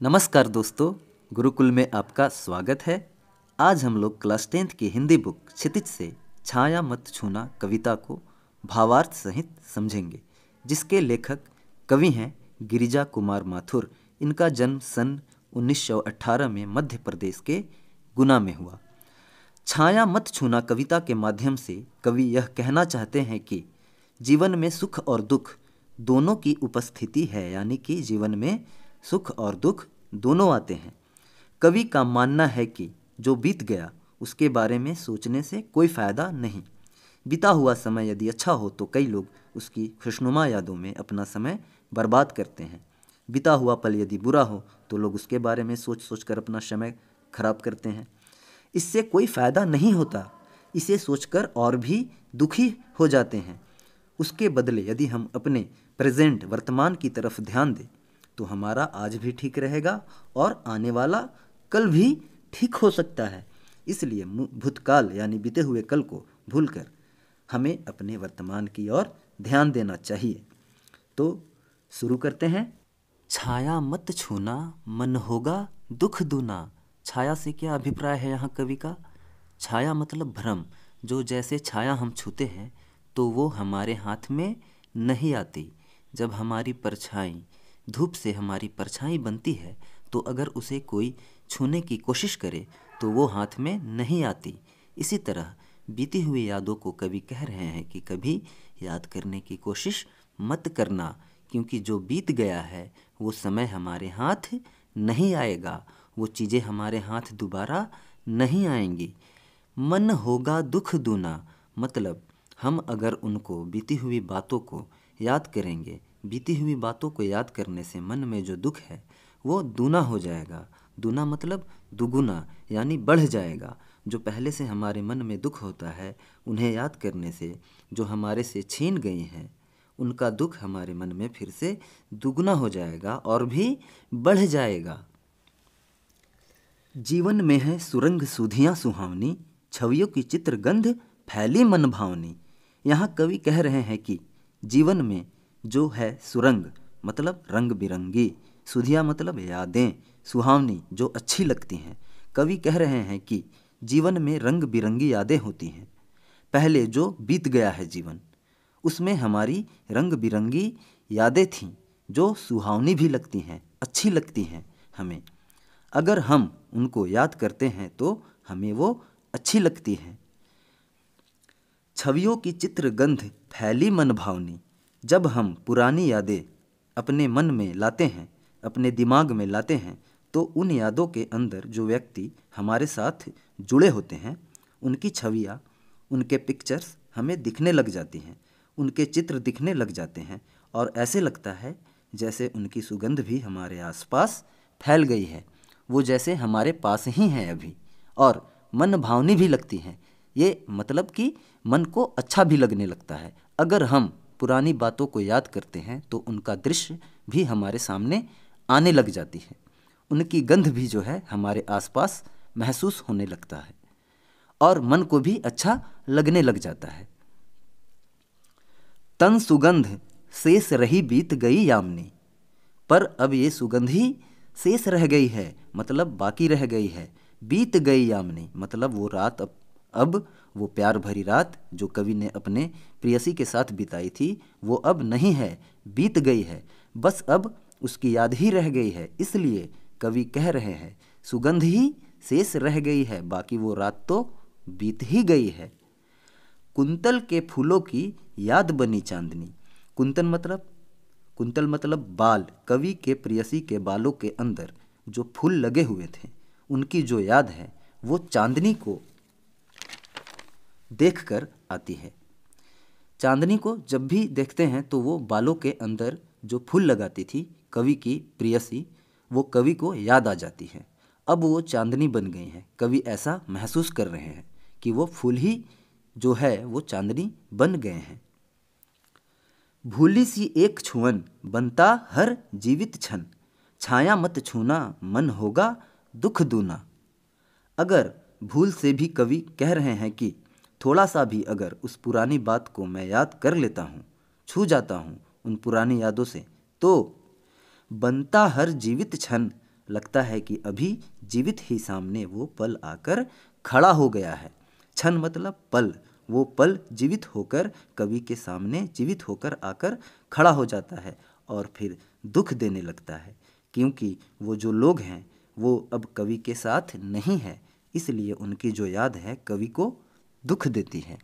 नमस्कार दोस्तों, गुरुकुल में आपका स्वागत है। आज हम लोग क्लास टेंथ की हिंदी बुक क्षितिज से छाया मत छूना कविता को भावार्थ सहित समझेंगे, जिसके लेखक कवि हैं गिरिजा कुमार माथुर। इनका जन्म सन 1918 में मध्य प्रदेश के गुना में हुआ। छाया मत छूना कविता के माध्यम से कवि यह कहना चाहते हैं कि जीवन में सुख और दुख दोनों की उपस्थिति है, यानी कि जीवन में सुख और दुख दोनों आते हैं। कवि का मानना है कि जो बीत गया, उसके बारे में सोचने से कोई फ़ायदा नहीं। बीता हुआ समय यदि अच्छा हो तो कई लोग उसकी खुशनुमा यादों में अपना समय बर्बाद करते हैं। बीता हुआ पल यदि बुरा हो तो लोग उसके बारे में सोच सोच कर अपना समय खराब करते हैं। इससे कोई फ़ायदा नहीं होता। इसे सोचकर और भी दुखी हो जाते हैं। उसके बदले यदि हम अपने प्रेजेंट वर्तमान की तरफ़ ध्यान दें तो हमारा आज भी ठीक रहेगा और आने वाला कल भी ठीक हो सकता है। इसलिए भूतकाल यानी बीते हुए कल को भूलकर हमें अपने वर्तमान की ओर ध्यान देना चाहिए। तो शुरू करते हैं। छाया मत छूना, मन होगा दुख दूना। छाया से क्या अभिप्राय है यहाँ कवि का? छाया मतलब भ्रम। जो जैसे छाया हम छूते हैं तो वो हमारे हाथ में नहीं आती। जब हमारी परछाई धूप से हमारी परछाई बनती है तो अगर उसे कोई छूने की कोशिश करे तो वो हाथ में नहीं आती। इसी तरह बीती हुई यादों को कभी कह रहे हैं कि कभी याद करने की कोशिश मत करना, क्योंकि जो बीत गया है, वो समय हमारे हाथ नहीं आएगा, वो चीज़ें हमारे हाथ दोबारा नहीं आएँगी। मन होगा दुख दूना मतलब हम अगर उनको बीती हुई बातों को याद करेंगे बीती हुई बातों को याद करने से मन में जो दुख है, वो दूना हो जाएगा। दूना मतलब दुगुना, यानी बढ़ जाएगा। जो पहले से हमारे मन में दुख होता है, उन्हें याद करने से, जो हमारे से छीन गई हैं, उनका दुख हमारे मन में फिर से दुगुना हो जाएगा और भी बढ़ जाएगा। जीवन में है सुरंग सुधियाँ सुहावनी, छवियों की चित्र गंध फैली मन भावनी। यहाँ कवि कह रहे हैं कि जीवन में जो है सुरंग मतलब रंग बिरंगी सुधिया मतलब यादें, सुहावनी जो अच्छी लगती हैं। कवि कह रहे हैं कि जीवन में रंग बिरंगी यादें होती हैं। पहले जो बीत गया है जीवन, उसमें हमारी रंग बिरंगी यादें थीं, जो सुहावनी भी लगती हैं, अच्छी लगती हैं हमें। अगर हम उनको याद करते हैं तो हमें वो अच्छी लगती हैं। छवियों की चित्र गंध फैली मन भावनी जब हम पुरानी यादें अपने मन में लाते हैं, अपने दिमाग में लाते हैं तो उन यादों के अंदर जो व्यक्ति हमारे साथ जुड़े होते हैं, उनकी छवियाँ, उनके पिक्चर्स हमें दिखने लग जाती हैं, उनके चित्र दिखने लग जाते हैं और ऐसे लगता है जैसे उनकी सुगंध भी हमारे आसपास फैल गई है। वो जैसे हमारे पास ही हैं अभी और मन भावनी भी लगती हैं। ये मतलब कि मन को अच्छा भी लगने लगता है। अगर हम पुरानी बातों को याद करते हैं तो उनका दृश्य भी हमारे सामने आने लग जाती है। उनकी गंध भी जो है हमारे आसपास महसूस होने लगता है और मन को भी अच्छा लगने लग जाता है। तन सुगंध शेष रही बीत गई यामनी, पर अब ये सुगंध ही शेष रह गई है मतलब बाकी रह गई है। बीत गई यामनी मतलब वो रात अब अब वो प्यार भरी रात जो कवि ने अपने प्रियसी के साथ बिताई थी, वो अब नहीं है, बीत गई है। बस अब उसकी याद ही रह गई है, इसलिए कवि कह रहे हैं, सुगंध ही शेष रह गई है, बाकी वो रात तो बीत ही गई है। कुंतल के फूलों की याद बनी चांदनी। कुंतल मतलब कुंतल मतलब बाल, कवि के प्रियसी के बालों के अंदर जो फूल लगे हुए थे, उनकी जो याद है, वो चांदनी को देख कर आती है। चांदनी को जब भी देखते हैं तो वो बालों के अंदर जो फूल लगाती थी, कवि की प्रियसी वो कवि को याद आ जाती है। अब वो चांदनी बन गई हैं। कवि ऐसा महसूस कर रहे हैं कि वो फूल ही जो है, वो चांदनी बन गए हैं। भूली सी एक छुअन बनता हर जीवित क्षण छाया मत छूना, मन होगा दुख दूना। अगर भूल से भी कवि कह रहे हैं कि थोड़ा सा भी अगर उस पुरानी बात को मैं याद कर लेता हूँ, छू जाता हूँ उन पुरानी यादों से तो बनता हर जीवित क्षण। लगता है कि अभी जीवित ही सामने वो पल आकर खड़ा हो गया है। क्षण मतलब पल, वो पल जीवित होकर, कवि के सामने जीवित होकर आकर खड़ा हो जाता है और फिर दुख देने लगता है, क्योंकि वो जो लोग हैं, वो अब कवि के साथ नहीं है, इसलिए उनकी जो याद है कवि को दुख देती है।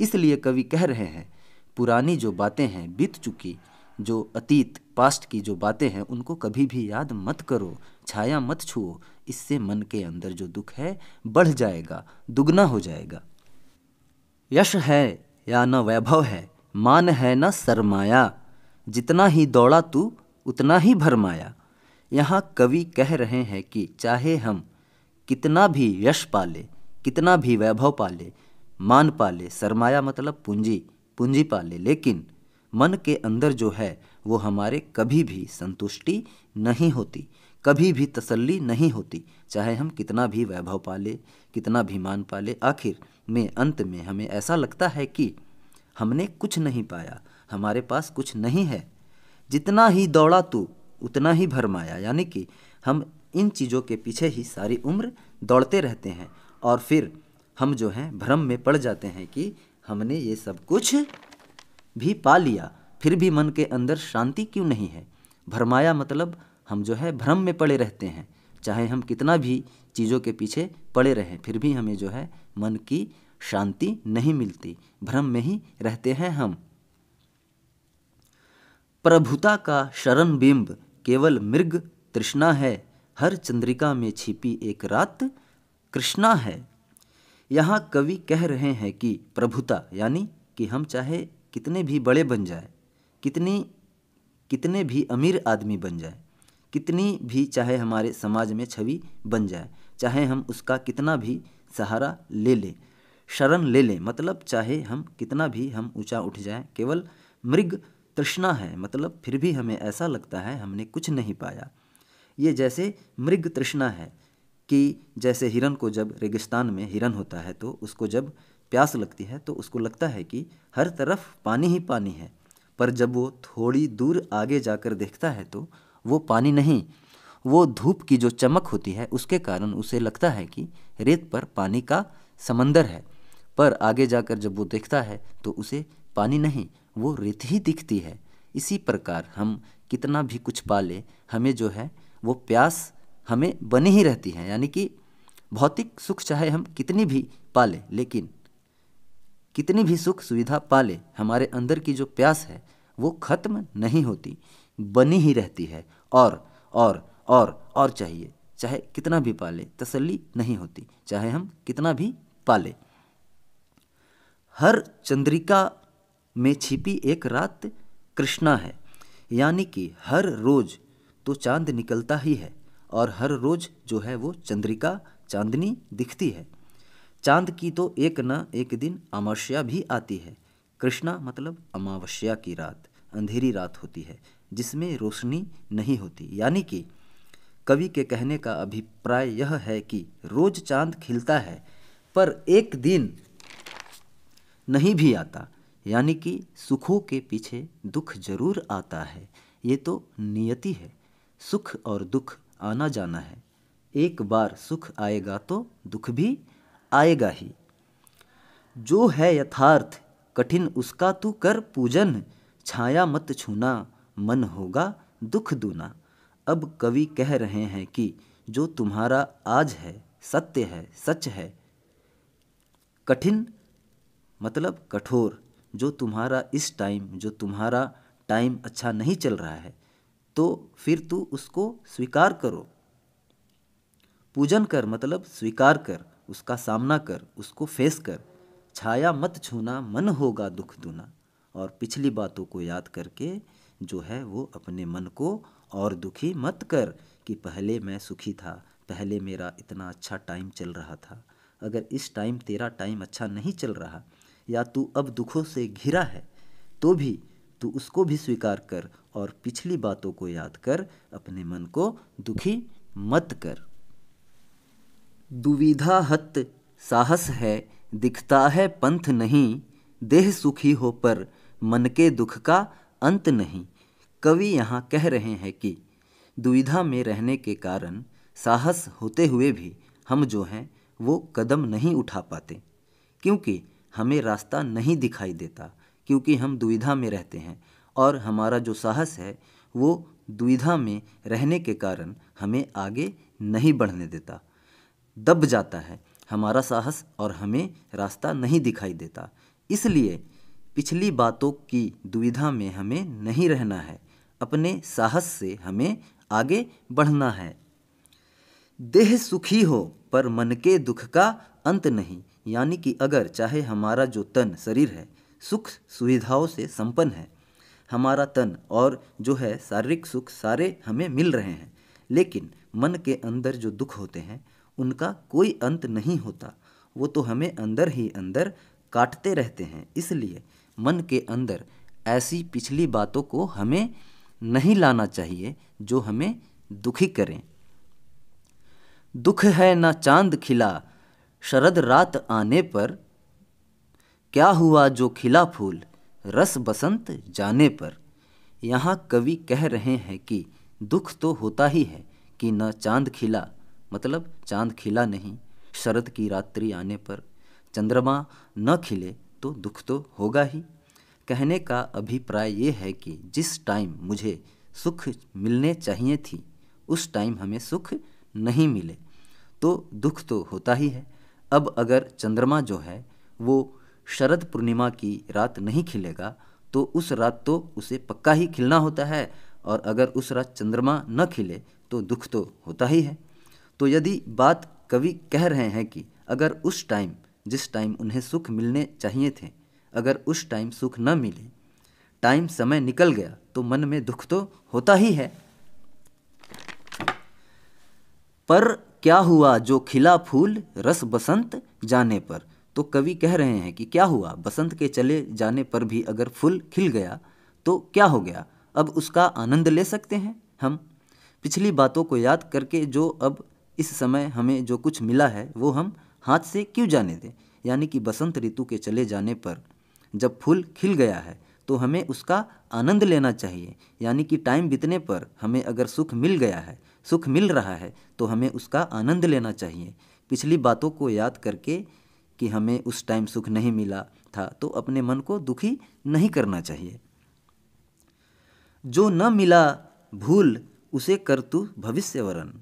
इसलिए कवि कह रहे हैं, पुरानी जो बातें हैं बीत चुकी, जो अतीत पास्ट की जो बातें हैं, उनको कभी भी याद मत करो, छाया मत छुओ, इससे मन के अंदर जो दुख है, बढ़ जाएगा, दुगना हो जाएगा। यश है या न वैभव है, मान है न सरमाया, जितना ही दौड़ा तू, उतना ही भरमाया यहाँ कवि कह रहे हैं कि चाहे हम कितना भी यश पाले कितना भी वैभव पाले, मान पाले, सरमाया मतलब पूंजी पूंजी पाले, लेकिन मन के अंदर जो है, वो हमारे कभी भी संतुष्टि नहीं होती, कभी भी तसल्ली नहीं होती, चाहे हम कितना भी वैभव पाले, कितना भी मान पाले, आखिर में, अंत में हमें ऐसा लगता है कि हमने कुछ नहीं पाया, हमारे पास कुछ नहीं है। जितना ही दौड़ा तू, उतना ही भरमाया, यानी कि हम इन चीज़ों के पीछे ही सारी उम्र दौड़ते रहते हैं। और फिर हम जो हैं, भ्रम में पड़ जाते हैं कि हमने ये सब कुछ भी पा लिया। फिर भी मन के अंदर शांति क्यों नहीं है? भरमाया मतलब हम जो है, भ्रम में पड़े रहते हैं। चाहे हम कितना भी चीज़ों के पीछे पड़े रहें, फिर भी हमें जो है, मन की शांति नहीं मिलती। भ्रम में ही रहते हैं हम। प्रभुता का शरण बिंब केवल मृग तृष्णा है। हर चंद्रिका में छिपी एक रात कृष्णा है। यहाँ कवि कह रहे हैं कि प्रभुता, यानी कि हम चाहे कितने भी बड़े बन जाए, कितनी, कितने भी अमीर आदमी बन जाए, कितनी भी चाहे हमारे समाज में छवि बन जाए, चाहे हम उसका कितना भी सहारा ले लें, शरण ले लें मतलब चाहे हम कितना भी हम ऊँचा उठ जाएँ, केवल मृग तृष्णा है मतलब फिर भी हमें ऐसा लगता है हमने कुछ नहीं पाया। ये जैसे मृग तृष्णा है कि जैसे हिरन को जब रेगिस्तान में हिरन होता है तो उसको जब प्यास लगती है तो उसको लगता है कि हर तरफ़ पानी ही पानी है। पर जब वो थोड़ी दूर आगे जाकर देखता है तो वो पानी नहीं, वो धूप की जो चमक होती है, उसके कारण उसे लगता है कि रेत पर पानी का समंदर है। पर आगे जाकर जब वो देखता है तो उसे पानी नहीं, वो रेत ही दिखती है। इसी प्रकार हम कितना भी कुछ पाले हमें जो है वो प्यास हमें बनी ही रहती है, यानी कि भौतिक सुख चाहे हम कितनी भी पाले, लेकिन कितनी भी सुख सुविधा पाले, हमारे अंदर की जो प्यास है, वो खत्म नहीं होती, बनी ही रहती है। और और और और चाहिए, चाहे कितना भी पाले, तसल्ली नहीं होती, चाहे हम कितना भी पाले। हर चंद्रिका में छिपी एक रात कृष्णा है, यानी कि हर रोज़ तो चाँद निकलता ही है। और हर रोज़ जो है वो चंद्रिका, चांदनी दिखती है। चाँद की तो एक न एक दिन अमावस्या भी आती है। कृष्णा मतलब अमावस्या की रात, अंधेरी रात होती है, जिसमें रोशनी नहीं होती। यानी कि कवि के कहने का अभिप्राय यह है कि रोज चाँद खिलता है, पर एक दिन नहीं भी आता। यानी कि सुखों के पीछे दुख ज़रूर आता है। ये तो नियति है। सुख और दुख आना जाना है। एक बार सुख आएगा तो दुख भी आएगा ही। जो है यथार्थ, कठिन उसका तू कर पूजन। छाया मत छूना, मन होगा दुख दूना। अब कवि कह रहे हैं कि जो तुम्हारा आज है, सत्य है, सच है। कठिन मतलब कठोर, जो तुम्हारा इस टाइम जो तुम्हारा टाइम अच्छा नहीं चल रहा है। तो फिर तू उसको स्वीकार करो। पूजन कर मतलब स्वीकार कर, उसका सामना कर, उसको फेस कर। छाया मत छूना, मन होगा दुख दूना। और पिछली बातों को याद करके जो है वो अपने मन को और दुखी मत कर कि पहले मैं सुखी था, पहले मेरा इतना अच्छा टाइम चल रहा था। अगर इस टाइम तेरा टाइम अच्छा नहीं चल रहा, या तू अब दुखों से घिरा है तो भी तू उसको भी स्वीकार कर और पिछली बातों को याद कर, अपने मन को दुखी मत कर। दुविधा हत, साहस है, दिखता है पंथ नहीं, देह सुखी हो पर मन के दुख का अंत नहीं। कवि यहाँ कह रहे हैं कि दुविधा में रहने के कारण साहस होते हुए भी हम जो हैं, वो कदम नहीं उठा पाते, क्योंकि हमें रास्ता नहीं दिखाई देता। क्योंकि हम दुविधा में रहते हैं और हमारा जो साहस है, वो दुविधा में रहने के कारण हमें आगे नहीं बढ़ने देता। दब जाता है हमारा साहस और हमें रास्ता नहीं दिखाई देता। इसलिए पिछली बातों की दुविधा में हमें नहीं रहना है, अपने साहस से हमें आगे बढ़ना है। देह सुखी हो पर मन के दुख का अंत नहीं, यानी कि अगर चाहे हमारा जो तन शरीर है सुख सुविधाओं से संपन्न है। हमारा तन और जो है शारीरिक सुख सारे हमें मिल रहे हैं, लेकिन मन के अंदर जो दुख होते हैं, उनका कोई अंत नहीं होता। वो तो हमें अंदर ही अंदर काटते रहते हैं। इसलिए मन के अंदर ऐसी पिछली बातों को हमें नहीं लाना चाहिए जो हमें दुखी करें। दुख है ना चाँद खिला, शरद रात आने पर क्या हुआ जो खिला फूल रस बसंत जाने पर? यहाँ कवि कह रहे हैं कि दुख तो होता ही है कि न चाँद खिला मतलब चाँद खिला नहीं, शरद की रात्रि आने पर। चंद्रमा न खिले तो दुख तो होगा ही। कहने का अभिप्राय ये है कि जिस टाइम मुझे सुख मिलने चाहिए थी, उस टाइम हमें सुख नहीं मिले तो दुख तो होता ही है। अब अगर चंद्रमा जो है, वो शरद पूर्णिमा की रात नहीं खिलेगा तो उस रात तो उसे पक्का ही खिलना होता है, और अगर उस रात चंद्रमा न खिले तो दुख तो होता ही है। तो यदि बात कवि कह रहे हैं कि अगर उस टाइम, जिस टाइम उन्हें सुख मिलने चाहिए थे, अगर उस टाइम सुख न मिले, टाइम समय निकल गया तो मन में दुख तो होता ही है। पर क्या हुआ जो खिला फूल रस बसंत जाने पर? तो कवि कह रहे हैं कि क्या हुआ? बसंत के चले जाने पर भी अगर फूल खिल गया तो क्या हो गया? अब उसका आनंद ले सकते हैं हम। पिछली बातों को याद करके जो अब इस समय हमें जो कुछ मिला है, वो हम हाथ से क्यों जाने दें? यानी कि बसंत ऋतु के चले जाने पर जब फूल खिल गया है तो हमें उसका आनंद लेना चाहिए। यानी कि टाइम बीतने पर हमें अगर सुख मिल गया है, सुख मिल रहा है तो हमें उसका आनंद लेना चाहिए। पिछली बातों को याद करके कि हमें उस टाइम सुख नहीं मिला था तो अपने मन को दुखी नहीं करना चाहिए। जो न मिला भूल, उसे कर तू भविष्य वरण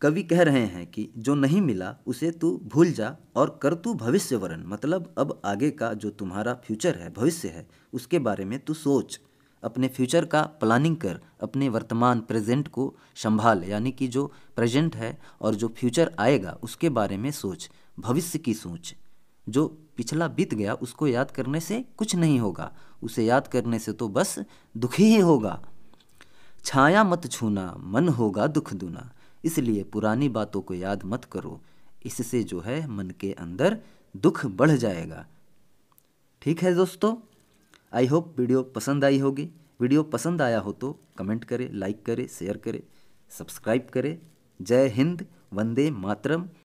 कवि कह रहे हैं कि जो नहीं मिला, उसे तू भूल जा और कर तू भविष्य वरण मतलब अब आगे का जो तुम्हारा फ्यूचर है, भविष्य है, उसके बारे में तू सोच। अपने फ्यूचर का प्लानिंग कर अपने वर्तमान प्रेजेंट को संभाल, यानी कि जो प्रेजेंट है और जो फ्यूचर आएगा, उसके बारे में सोच, भविष्य की सोच। जो पिछला बीत गया, उसको याद करने से कुछ नहीं होगा। उसे याद करने से तो बस दुखी ही होगा। छाया मत छूना, मन होगा दुख दूना। इसलिए पुरानी बातों को याद मत करो। इससे जो है मन के अंदर दुख बढ़ जाएगा। ठीक है दोस्तों? आई होप वीडियो पसंद आई होगी। वीडियो पसंद आया हो तो कमेंट करें, लाइक करें, शेयर करें, सब्सक्राइब करें। जय हिंद, वंदे मातरम।